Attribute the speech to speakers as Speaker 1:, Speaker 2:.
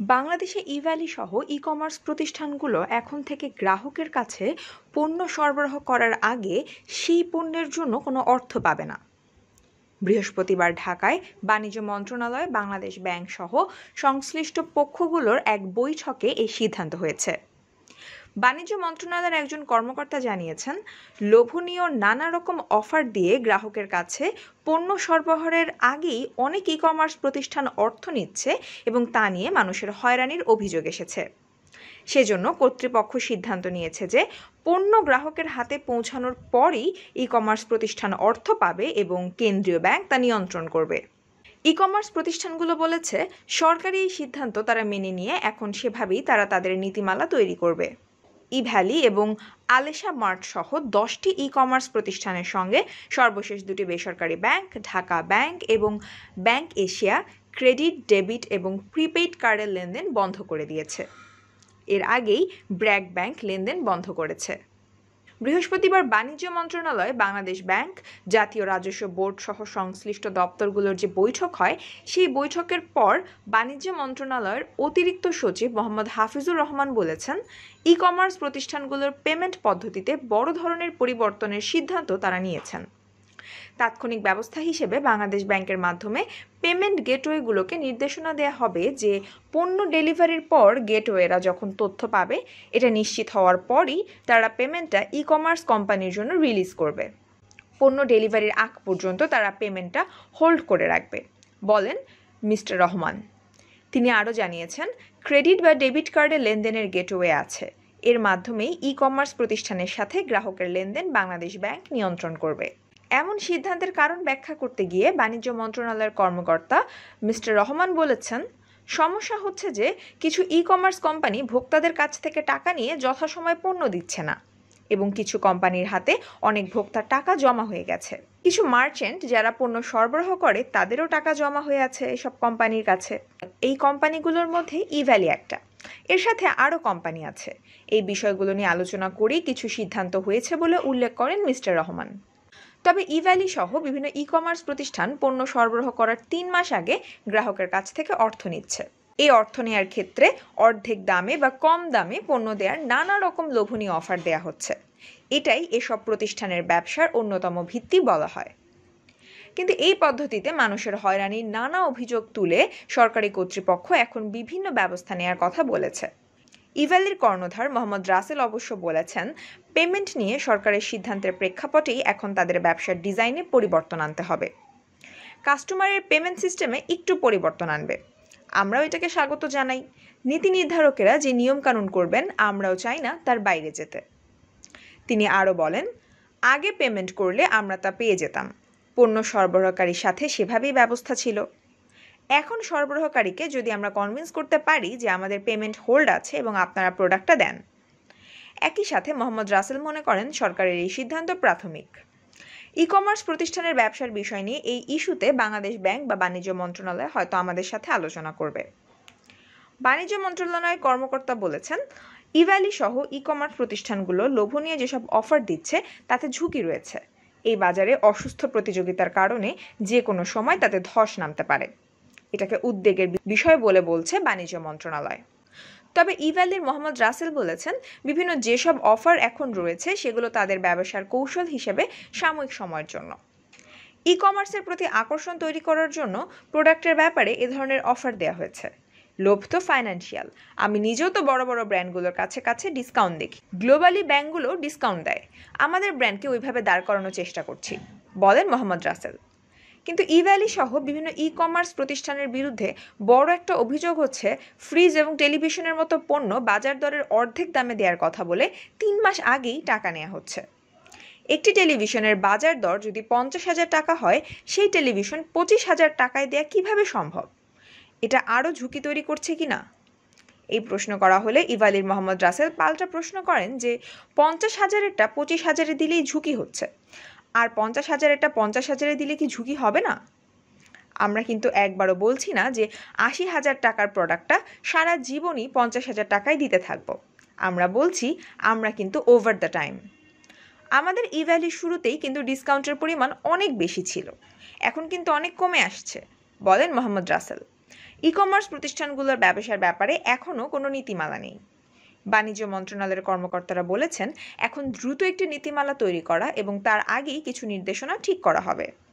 Speaker 1: বাংলাদেশে ই-ভ্যালি সহ ই-কমার্স প্রতিষ্ঠানগুলো এখন থেকে গ্রাহকের কাছে পণ্য সরবরাহ করার আগে সেই পণ্যের জন্য কোনো অর্থ পাবে না। বৃহস্পতিবার ঢাকায় বাণিজ্য মন্ত্রণালয়, বাংলাদেশ ব্যাংক সহ সংশ্লিষ্ট পক্ষগুলোর এক বৈঠকে এই সিদ্ধান্ত হয়েছে। বাণিজ্য মন্ত্রণালয়ের একজন কর্মকর্তা জানিয়েছেন, লোভনীয় নানা রকম অফার দিয়ে গ্রাহকের কাছে পণ্য সরবরাহের আগেই অনেক ই কমার্স প্রতিষ্ঠান অর্থ নিচ্ছে এবং তা নিয়ে মানুষের হয়রানির অভিযোগ এসেছে। সেজন্য কর্তৃপক্ষ সিদ্ধান্ত নিয়েছে যে পণ্য গ্রাহকের হাতে পৌঁছানোর পরই ই কমার্স প্রতিষ্ঠান অর্থ পাবে এবং কেন্দ্রীয় ব্যাংক তা নিয়ন্ত্রণ করবে। ই কমার্স প্রতিষ্ঠানগুলো বলেছে, সরকারি এই সিদ্ধান্ত তারা মেনে নিয়ে এখন সেভাবেই তারা তাদের নীতিমালা তৈরি করবে। ই ভ্যালি এবং আলেশা মার্ট সহ দশটি ই কমার্স প্রতিষ্ঠানের সঙ্গে সর্বশেষ দুটি বেসরকারি ব্যাংক, ঢাকা ব্যাংক এবং ব্যাংক এশিয়া ক্রেডিট, ডেবিট এবং প্রিপেইড কার্ডের লেনদেন বন্ধ করে দিয়েছে। এর আগেই ব্র্যাক ব্যাংক লেনদেন বন্ধ করেছে। বৃহস্পতিবার বাণিজ্য মন্ত্রণালয়, বাংলাদেশ ব্যাংক, জাতীয় রাজস্ব বোর্ড সহ সংশ্লিষ্ট দপ্তরগুলোর যে বৈঠক হয়, সেই বৈঠকের পর বাণিজ্য মন্ত্রণালয়ের অতিরিক্ত সচিব মোহাম্মদ হাফিজুর রহমান বলেছেন ই কমার্স প্রতিষ্ঠানগুলোর পেমেন্ট পদ্ধতিতে বড় ধরনের পরিবর্তনের সিদ্ধান্ত তারা নিয়েছেন। তাৎক্ষণিক ব্যবস্থা হিসেবে বাংলাদেশ ব্যাংকের মাধ্যমে পেমেন্ট গেটওয়েগুলোকে নির্দেশনা দেওয়া হবে যে পণ্য ডেলিভারির পর গেটওয়েরা যখন তথ্য পাবে, এটা নিশ্চিত হওয়ার পরই তারা পেমেন্টটা ই কমার্স কোম্পানির জন্য রিলিজ করবে। পণ্য ডেলিভারির আগ পর্যন্ত তারা পেমেন্টটা হোল্ড করে রাখবে। বলেন মিস্টার রহমান। তিনি আরও জানিয়েছেন, ক্রেডিট বা ডেবিট কার্ডে লেনদেনের গেটওয়ে আছে। এর মাধ্যমেই ই কমার্স প্রতিষ্ঠানের সাথে গ্রাহকের লেনদেন বাংলাদেশ ব্যাংক নিয়ন্ত্রণ করবে। এমন সিদ্ধান্তের কারণ ব্যাখ্যা করতে গিয়ে বাণিজ্য মন্ত্রণালয়ের কর্মকর্তা মিস্টার রহমান বলেছেন, সমস্যা হচ্ছে যে কিছু ই কমার্স কোম্পানি ভোক্তাদের কাছ থেকে টাকা নিয়ে যথাসময় পণ্য দিচ্ছে না এবং কিছু কোম্পানির হাতে অনেক ভোক্তার টাকা জমা হয়ে গেছে। কিছু মার্চেন্ট যারা পণ্য সরবরাহ করে, তাদেরও টাকা জমা হয়ে আছে এসব কোম্পানির কাছে। এই কোম্পানিগুলোর মধ্যে ই ভ্যালি একটা। এর সাথে আরও কোম্পানি আছে। এই বিষয়গুলো নিয়ে আলোচনা করেই কিছু সিদ্ধান্ত হয়েছে বলে উল্লেখ করেন মিস্টার রহমান। তবে ইভ্যালি সহ বিভিন্ন ই কমার্স প্রতিষ্ঠান পণ্য সরবরাহ করার তিন মাস আগে গ্রাহকের কাছ থেকে অর্থ নিচ্ছে। এই অর্থ নেয়ার ক্ষেত্রে অর্ধেক দামে বা কম দামে পণ্য দেওয়ার নানা রকম লোভনীয় অফার দেয়া হচ্ছে। এটাই এসব প্রতিষ্ঠানের ব্যবসার অন্যতম ভিত্তি বলা হয়। কিন্তু এই পদ্ধতিতে মানুষের হয়রানির নানা অভিযোগ তুলে সরকারি কর্তৃপক্ষ এখন বিভিন্ন ব্যবস্থা নেওয়ার কথা বলেছে। ইভ্যালির কর্ণধার মোহাম্মদ রাসেল অবশ্য বলেছেন পেমেন্ট নিয়ে সরকারের সিদ্ধান্তের প্রেক্ষাপটেই এখন তাদের ব্যবসার ডিজাইনে পরিবর্তন আনতে হবে। কাস্টমারের পেমেন্ট সিস্টেমে একটু পরিবর্তন আনবে। আমরাও এটাকে স্বাগত জানাই। নীতি নির্ধারকেরা যে নিয়মকানুন করবেন, আমরাও চাই না তার বাইরে যেতে। তিনি আরও বলেন, আগে পেমেন্ট করলে আমরা তা পেয়ে যেতাম। পণ্য সরবরাহকারীর সাথে সেভাবেই ব্যবস্থা ছিল। এখন সরবরাহকারীকে যদি আমরা কনভিন্স করতে পারি যে আমাদের পেমেন্ট হোল্ড আছে এবং আপনারা প্রোডাক্টটা দেন। একই সাথে মোহাম্মদ রাসেল মনে করেন সরকারের এই সিদ্ধান্ত প্রাথমিক। ই কমার্স প্রতিষ্ঠানের ব্যবসার বিষয় নিয়ে এই ইস্যুতে বাংলাদেশ ব্যাংক বা বাণিজ্য মন্ত্রণালয় হয়তো আমাদের সাথে আলোচনা করবে। বাণিজ্য মন্ত্রণালয়ের কর্মকর্তা বলেছেন ইভ্যালি সহ ই কমার্স প্রতিষ্ঠানগুলো লোভনীয় যেসব অফার দিচ্ছে, তাতে ঝুঁকি রয়েছে। এই বাজারে অসুস্থ প্রতিযোগিতার কারণে যে কোনো সময় তাতে ধস নামতে পারে। এটাকে উদ্বেগের বিষয় বলে বলছে বাণিজ্য মন্ত্রণালয়। তবে ইভ্যালির মোহাম্মদ রাসেল বলেছেন, বিভিন্ন যেসব অফার এখন রয়েছে, সেগুলো তাদের ব্যবসার কৌশল হিসেবে সাময়িক সময়ের জন্য। ই কমার্সের প্রতি আকর্ষণ তৈরি করার জন্য প্রোডাক্টের ব্যাপারে এ ধরনের অফার দেওয়া হয়েছে। লোভ তো ফাইন্যান্সিয়াল। আমি নিজেও তো বড় বড় ব্র্যান্ডগুলোর কাছে কাছে ডিসকাউন্ট দেখি। গ্লোবালি ব্যাঙ্কগুলো ডিসকাউন্ট দেয়। আমাদের ব্র্যান্ডকে ওইভাবে দাঁড় করানোর চেষ্টা করছি। বলেন মোহাম্মদ রাসেল। কিন্তু ই ভ্যালি সহ বিভিন্ন ই কমার্স প্রতিষ্ঠানের বিরুদ্ধে বড় একটা অভিযোগ হচ্ছে ফ্রিজ এবং টেলিভিশনের মতো পণ্য বাজার দরের অর্ধেক দামে দেওয়ার কথা বলে তিন মাস আগেই টাকা নেওয়া হচ্ছে। একটি টেলিভিশনের বাজার দর যদি পঞ্চাশ হাজার টাকা হয়, সেই টেলিভিশন পঁচিশ হাজার টাকায় দেয়া কীভাবে সম্ভব? এটা আরও ঝুঁকি তৈরি করছে কি না? এই প্রশ্ন করা হলে ইভালির মোহাম্মদ রাসেল পাল্টা প্রশ্ন করেন যে, পঞ্চাশ হাজারেরটা পঁচিশ হাজারে দিলেই ঝুঁকি হচ্ছে। আর পঞ্চাশ হাজারেরটা পঞ্চাশ হাজারে দিলে কি ঝুঁকি হবে না? আমরা কিন্তু একবারও বলছি না যে আশি হাজার টাকার প্রোডাক্টটা সারা জীবনই পঞ্চাশ হাজার টাকায় দিতে থাকব। আমরা বলছি আমরা কিন্তু ওভার দ্য টাইম আমাদের ই ভ্যালির শুরুতেই কিন্তু ডিসকাউন্টের পরিমাণ অনেক বেশি ছিল। এখন কিন্তু অনেক কমে আসছে। বলেন মোহাম্মদ রাসেল। ই কমার্স প্রতিষ্ঠানগুলোর ব্যবসার ব্যাপারে এখনও কোনো নীতিমালা নেই। বাণিজ্য মন্ত্রণালয়ের কর্মকর্তারা বলেছেন, এখন দ্রুত একটি নীতিমালা তৈরি করা এবং তার আগেই কিছু নির্দেশনা ঠিক করা হবে।